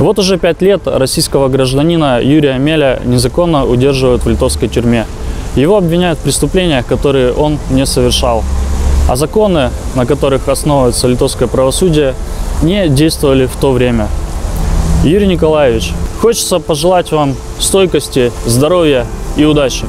Вот уже пять лет российского гражданина Юрия Меля незаконно удерживают в литовской тюрьме. Его обвиняют в преступлениях, которые он не совершал. А законы, на которых основывается литовское правосудие, не действовали в то время. Юрий Николаевич, хочется пожелать вам стойкости, здоровья и удачи.